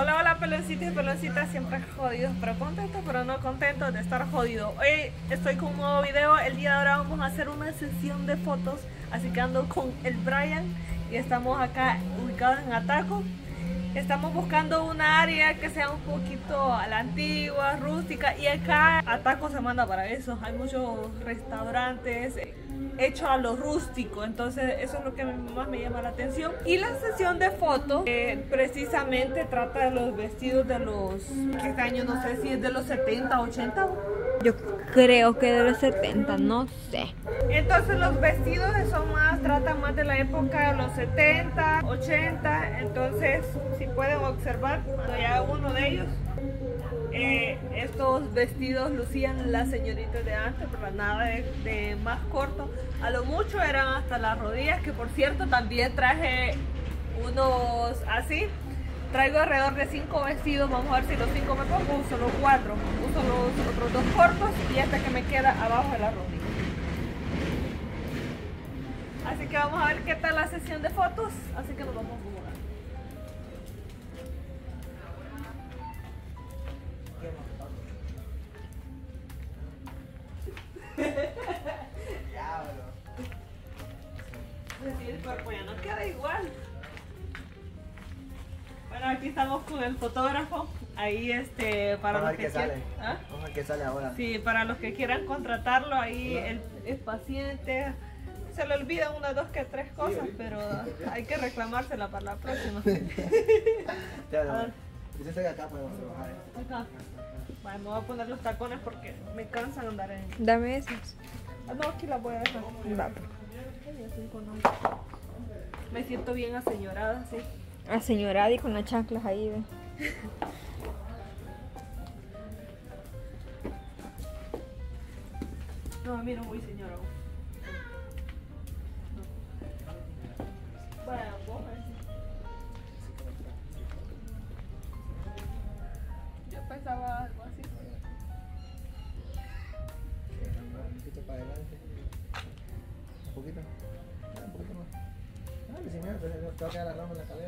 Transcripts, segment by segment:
Hola, hola, peloncitos y peloncitas, siempre jodidos, pero contentos, pero no contentos de estar jodidos. Hoy estoy con un nuevo video, el día de ahora vamos a hacer una sesión de fotos, así que ando con el Brian y estamos acá ubicados en Ataco. Estamos buscando una área que sea un poquito a la antigua, rústica, y acá Ataco se manda para eso. Hay muchos restaurantes hecho a lo rústico, entonces eso es lo que más me llama la atención. Y la sesión de fotos eh, precisamente trata de los vestidos de los, ¿qué este año? No sé si es de los 70, 80. Yo creo que de los 70, no sé. Entonces los vestidos son más, tratan más de la época de los 70, 80, entonces si pueden observar, ya uno de ellos eh, estos vestidos lucían las señoritas de antes, pero nada de, más corto. A lo mucho eran hasta las rodillas, que por cierto también traje unos así. Traigo alrededor de cinco vestidos, vamos a ver si los cinco me pongo, uso los cuatro, uso los otros dos cortos y este que me queda abajo de la rodilla. Así que vamos a ver qué tal la sesión de fotos, así que nos vamos a el cuerpo ya no queda igual. Bueno, aquí estamos con el fotógrafo. Ahí este para los que, sale. ¿Ah? Vamos a ver qué sale ahora. Sí, para los que quieran contratarlo, ahí el, es paciente. Se le olvidan una, dos, que tres cosas, pero hay que reclamársela para la próxima. ya, Dice que acá podemos trabajar. Acá. Bueno, me voy a poner los tacones porque me cansan andar en. Dame esos. Ah, no, aquí la voy a dejar. Me siento bien aseñorada, sí. Aseñorada y con las chanclas ahí, ¿ve? no, a mí no muy señora. Bueno, vos Yo pensaba algo así. Un poquito para adelante. Un poquito. Un poquito más. Ah, si me te va a quedar la rama en la cabeza.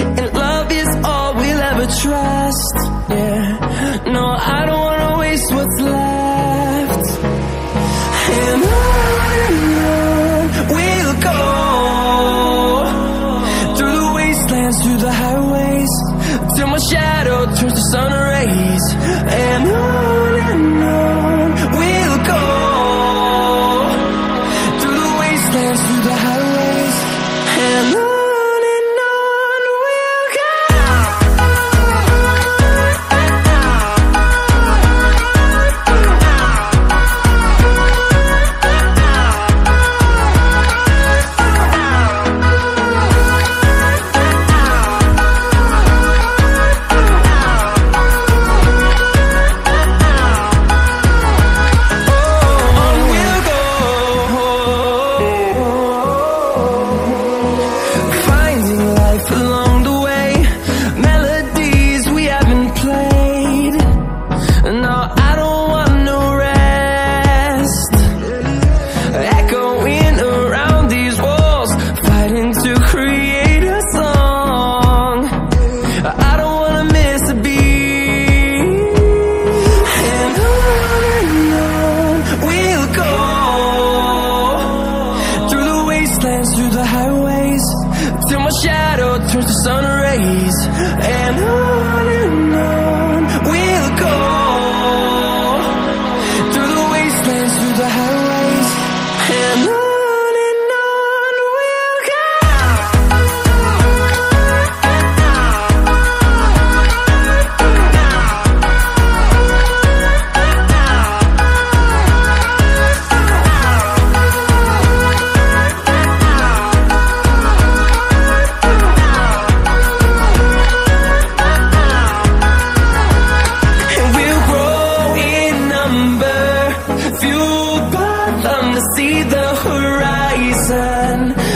the sun rays and I